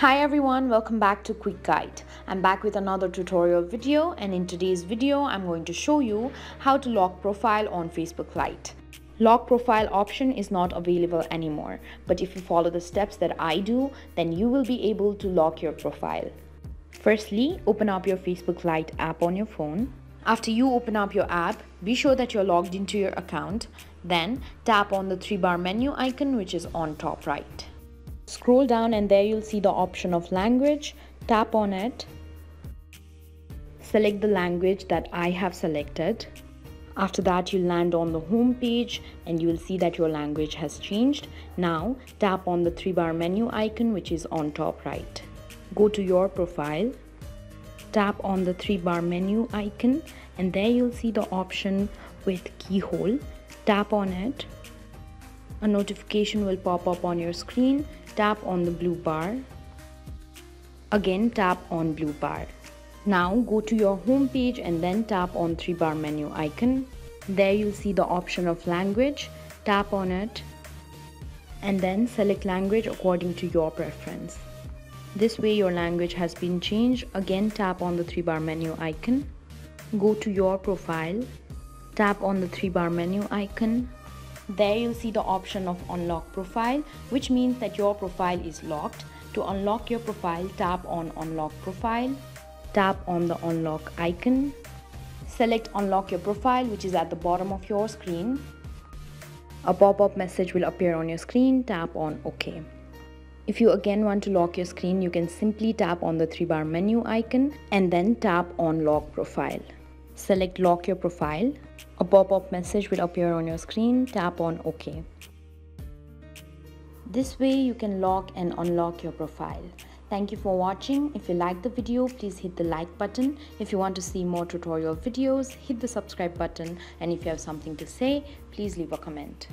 Hi everyone, welcome back to Quick Guide. I'm back with another tutorial video and in today's video I'm going to show you how to lock profile on Facebook Lite. Lock profile option is not available anymore, but if you follow the steps that I do, then you will be able to lock your profile. Firstly, open up your Facebook Lite app on your phone. After you open up your app, be sure that you're logged into your account. Then tap on the three bar menu icon which is on top right. Scroll down and there you'll see the option of language. Tap on it. Select the language that I have selected. After that, you'll land on the home page and you'll see that your language has changed. Now, tap on the three bar menu icon which is on top right. Go to your profile. Tap on the three bar menu icon and there you'll see the option with keyhole. Tap on it. A notification will pop up on your screen tap on the blue bar. Again tap on blue bar. Now go to your home page and then tap on three bar menu icon. There you'll see the option of language. Tap on it and then select language according to your preference. This way your language has been changed. Again tap on the three bar menu icon. Go to your profile. Tap on the three bar menu icon there you'll see the option of unlock profile, which means that your profile is locked. To unlock your profile, tap on unlock profile, tap on the unlock icon, select unlock your profile, which is at the bottom of your screen. A pop-up message will appear on your screen, tap on OK. If you again want to lock your screen, you can simply tap on the three bar menu icon and then tap on lock profile. Select lock your profile a pop-up message will appear on your screen. Tap on OK. This way you can lock and unlock your profile. Thank you for watching. If you like the video, please hit the like button. If you want to see more tutorial videos, hit the subscribe button. And if you have something to say, please leave a comment.